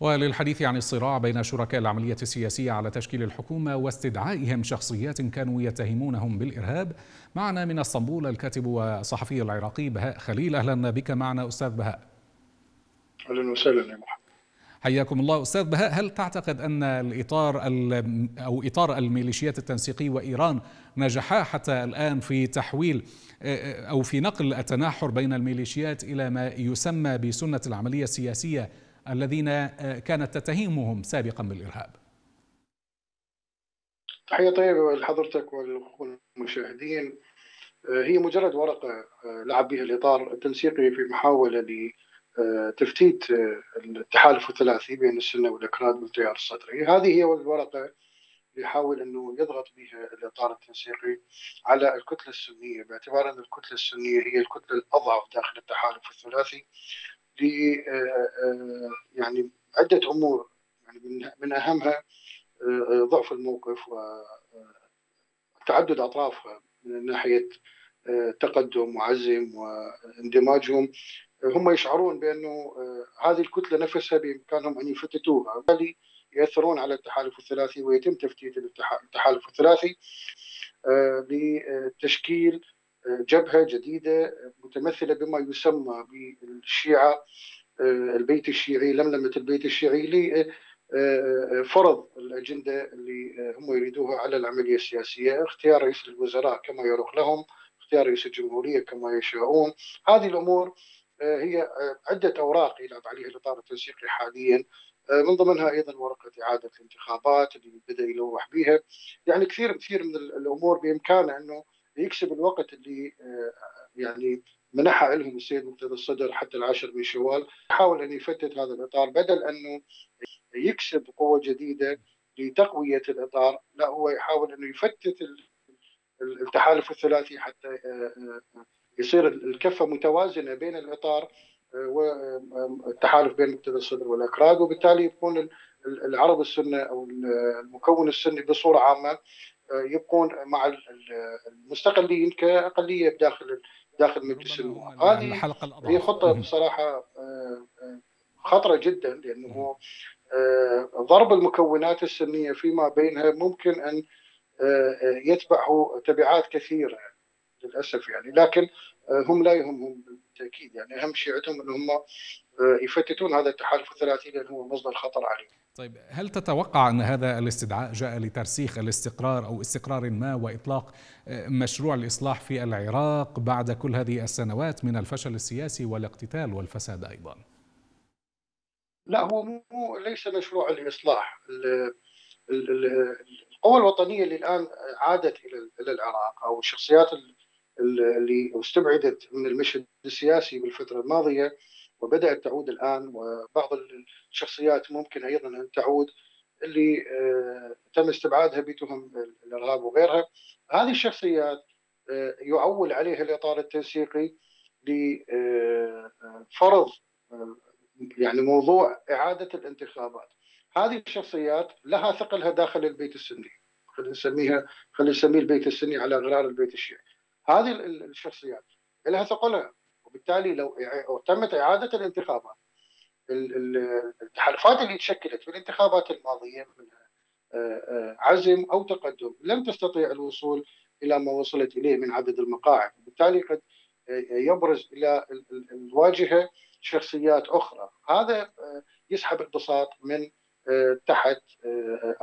وللحديث عن الصراع بين شركاء العملية السياسية على تشكيل الحكومة واستدعائهم شخصيات كانوا يتهمونهم بالإرهاب معنا من اسطنبول الكاتب والصحفي العراقي بهاء خليل. أهلا بك معنا أستاذ بهاء. أهلا وسهلا يا محمد. حياكم الله. أستاذ بهاء هل تعتقد أن الإطار أو إطار الميليشيات التنسيقي وإيران نجحا حتى الآن في تحويل أو في نقل التناحر بين الميليشيات إلى ما يسمى بسنة العملية السياسية الذين كانت تتهمهم سابقا بالإرهاب؟ تحية طيبة لحضرتك والمشاهدين. هي مجرد ورقة لعب بها الإطار التنسيقي في محاولة تفتيت التحالف الثلاثي بين السنة والإكراد والتيار الصدري، هذه هي الورقة اللي يحاول أنه يضغط بها الإطار التنسيقي على الكتلة السنية باعتبار أن الكتلة السنية هي الكتلة الأضعف داخل التحالف الثلاثي ل يعني عدة أمور يعني من أهمها ضعف الموقف وتعدد أطرافها من ناحية تقدم وعزم واندماجهم. هم يشعرون بأنه هذه الكتلة نفسها بإمكانهم أن يفتتوها. وبالتالي يأثرون على التحالف الثلاثي ويتم تفتيت التحالف الثلاثي لتشكيل جبهة جديدة متمثلة بما يسمى بالشيعة البيت الشيعي لملمة البيت الشيعي لفرض الأجندة اللي هم يريدوها على العملية السياسية، اختيار رئيس الوزراء كما يروق لهم، اختيار رئيس الجمهورية كما يشاءون، هذه الأمور هي عدة أوراق يلعب عليها الإطار التنسيقي حاليا. من ضمنها أيضا ورقة إعادة الانتخابات اللي بدأ يلوح بها يعني كثير كثير من الأمور بإمكانه أنه يكسب الوقت اللي يعني منحها لهم السيد مقتدى الصدر حتى العاشر من شوال. يحاول أن يفتت هذا الإطار بدل انه يكسب قوة جديدة لتقوية الإطار لا هو يحاول انه يفتت التحالف الثلاثي حتى يصير الكفة متوازنة بين الإطار والتحالف بين مقتدى الصدر والأكراد وبالتالي يكون العرب السنة أو المكون السني بصورة عامة. يبقون مع المستقلين كأقلية داخل داخل مجلس النواب هذه هي خطة بصراحة خطرة جدا لأنه ضرب المكونات السنية فيما بينها ممكن أن يتبعه تبعات كثيرة للأسف يعني. لكن هم لا يهمهم بالتأكيد يعني أهم شيء عندهم إن هم يفتتون هذا التحالف الثلاثي لأن هو مصدر خطر عليهم. طيب هل تتوقع أن هذا الاستدعاء جاء لترسيخ الاستقرار أو استقرار ما وإطلاق مشروع الإصلاح في العراق بعد كل هذه السنوات من الفشل السياسي والاقتتال والفساد أيضا؟ لا هو مو ليس مشروع الإصلاح القوى الوطنية اللي الآن عادت إلى العراق أو الشخصيات اللي استبعدت من المشهد السياسي بالفترة الماضية وبدأت تعود الآن وبعض الشخصيات ممكن أيضا أن تعود اللي تم استبعادها بتهم الإرهاب وغيرها. هذه الشخصيات يعول عليها الإطار التنسيقي لفرض يعني موضوع إعادة الانتخابات. هذه الشخصيات لها ثقلها داخل البيت السني خلينا نسميها خلينا نسميه البيت السني على غرار البيت الشيعي. هذه الشخصيات لها ثقلها. وبالتالي لو تمت إعادة الانتخابات التحالفات اللي تشكلت في الانتخابات الماضية منها عزم أو تقدم لم تستطيع الوصول إلى ما وصلت إليه من عدد المقاعد. وبالتالي قد يبرز إلى الواجهة شخصيات أخرى. هذا يسحب البساط من تحت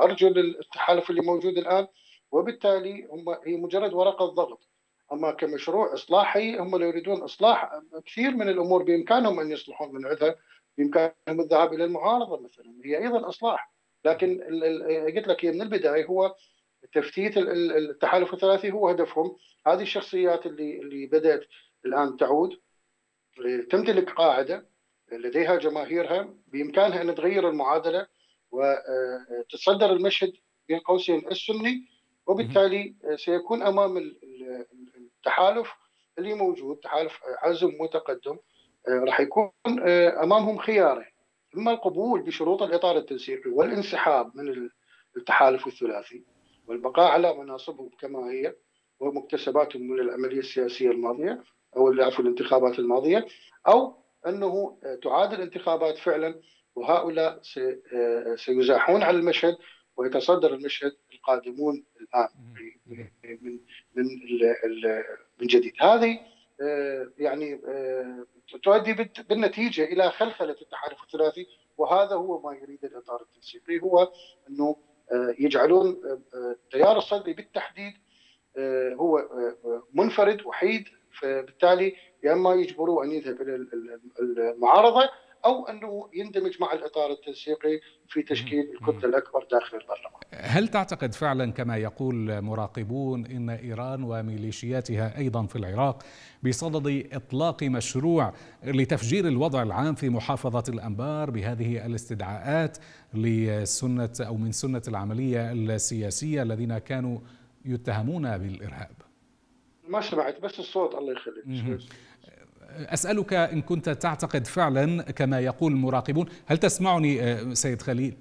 أرجل التحالف اللي موجود الآن. وبالتالي هم هي مجرد ورقة ضغط. أما كمشروع إصلاحي هم لو يريدون إصلاح. كثير من الأمور بإمكانهم أن يصلحون من عندها بإمكانهم الذهاب إلى المعارضة مثلا. هي أيضا إصلاح. لكن قلت لك من البداية هو تفتيت التحالف الثلاثي هو هدفهم. هذه الشخصيات اللي اللي بدأت الآن تعود تمتلك قاعدة لديها جماهيرها بإمكانها أن تغير المعادلة وتتصدر المشهد بين قوسين السني. وبالتالي سيكون أمام التحالف اللي موجود تحالف عزم متقدم راح يكون أمامهم خيارين. إما القبول بشروط الإطار التنسيقي والانسحاب من التحالف الثلاثي والبقاء على مناصبهم كما هي ومكتسباتهم من العملية السياسية الماضية أو عفوا الانتخابات الماضية أو أنه تعاد الانتخابات فعلا وهؤلاء سيزاحون على المشهد ويتصدر المشهد القادمون الآن. من من من جديد. هذه يعني تؤدي بالنتيجة إلى خلخلة التحالف الثلاثي وهذا هو ما يريد الإطار التنسيقي هو أنه يجعلون التيار الصدري بالتحديد هو منفرد وحيد فبالتالي يا إما يجبروه أن يذهب إلى المعارضة أو أنه يندمج مع الإطار التنسيقي في تشكيل الكتله الأكبر داخل البرلمان. هل تعتقد فعلا كما يقول مراقبون إن إيران وميليشياتها أيضا في العراق بصدد إطلاق مشروع لتفجير الوضع العام في محافظة الأنبار بهذه الاستدعاءات لسنة أو من سنة العملية السياسية الذين كانوا يتهمون بالإرهاب؟ ما سمعت بس الصوت الله يخليك. أسألك إن كنت تعتقد فعلا كما يقول المراقبون هل تسمعني آه، سيد خليل؟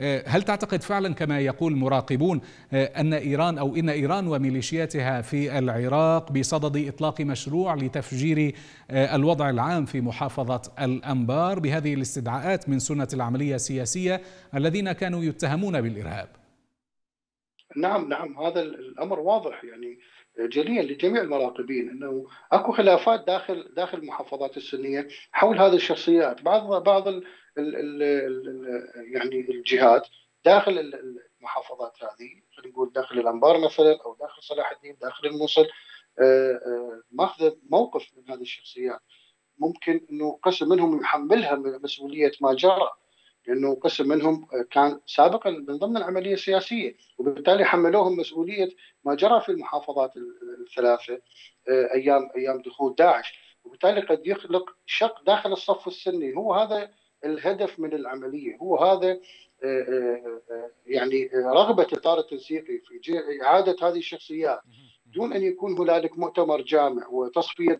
آه، هل تعتقد فعلا كما يقول المراقبون آه، أن إيران أو إن إيران وميليشياتها في العراق بصدد إطلاق مشروع لتفجير الوضع العام في محافظة الأنبار؟ بهذه الاستدعاءات من سنة العملية السياسية الذين كانوا يتهمون بالإرهاب. نعم نعم هذا الأمر واضح. يعني جليا لجميع المراقبين إنه أكو خلافات داخل داخل المحافظات السنية حول هذه الشخصيات. بعض بعض ال ال ال يعني الجهات داخل المحافظات هذه خلينا نقول داخل الأنبار مثلا أو داخل صلاح الدين داخل الموصل آه، آه، ماخذ موقف من هذه الشخصيات. ممكن إنه قسم منهم يحملها مسؤولية ما جرى. لأنه قسم منهم كان سابقا من ضمن العملية السياسية وبالتالي حملوهم مسؤولية ما جرى في المحافظات الثلاثة آه، أيام أيام دخول داعش. وبالتالي قد يخلق شق داخل الصف السني. هو هذا الهدف من العملية. هو هذا آه، آه، يعني رغبة الإطار التنسيقي في إعادة هذه الشخصيات. دون أن يكون هنالك مؤتمر جامع وتصفية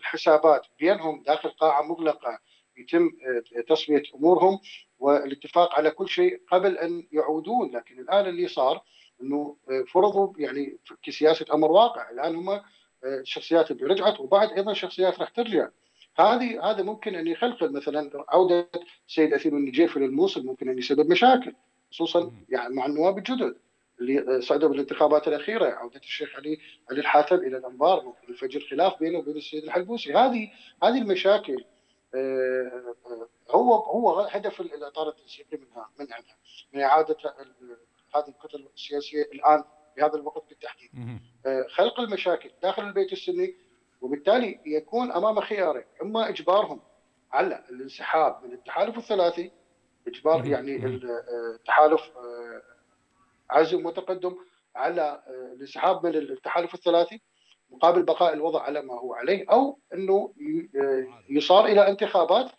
الحسابات بينهم داخل قاعة مغلقة يتم آه، تصفيه أمورهم والاتفاق على كل شيء قبل أن يعودون. لكن الآن اللي صار إنه آه، فرضوا يعني كسياسه أمر واقع. الآن هم الشخصيات آه، اللي رجعت وبعد أيضا شخصيات راح ترجع. هذه هذا ممكن أن يخلخل مثلا عودة السيد اثيم النجيفي للموصل ممكن أن يسبب مشاكل خصوصا يعني مع النواب الجدد اللي صعدوا بالانتخابات الأخيرة. عودة الشيخ علي علي الحاتم إلى الانبار ممكن يفجر خلاف بينه وبين السيد الحلبوسي. هذه هذه المشاكل هو هو هدف الاطار التنسيقي منها من عنها من إعادة هذه الكتل السياسية الآن بهذا الوقت بالتحديد. آه، خلق المشاكل داخل البيت السني وبالتالي يكون أمام خيارين أما إجبارهم على الانسحاب من التحالف الثلاثي إجبار يعني التحالف آه، عزم وتقدم على الانسحاب من التحالف الثلاثي مقابل بقاء الوضع على ما هو عليه أو إنه يصار إلى انتخابات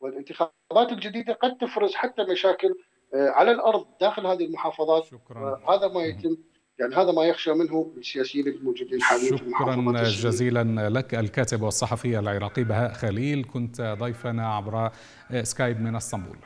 والانتخابات الجديدة قد تفرز حتى مشاكل آه، على الأرض داخل هذه المحافظات. شكرا. هذا ما يتم يعني هذا ما يخشى منه السياسيين الموجودين حاليا شكرا جزيلا لك الكاتب والصحفي العراقي بهاء خليل. كنت ضيفنا عبر سكايب من اسطنبول.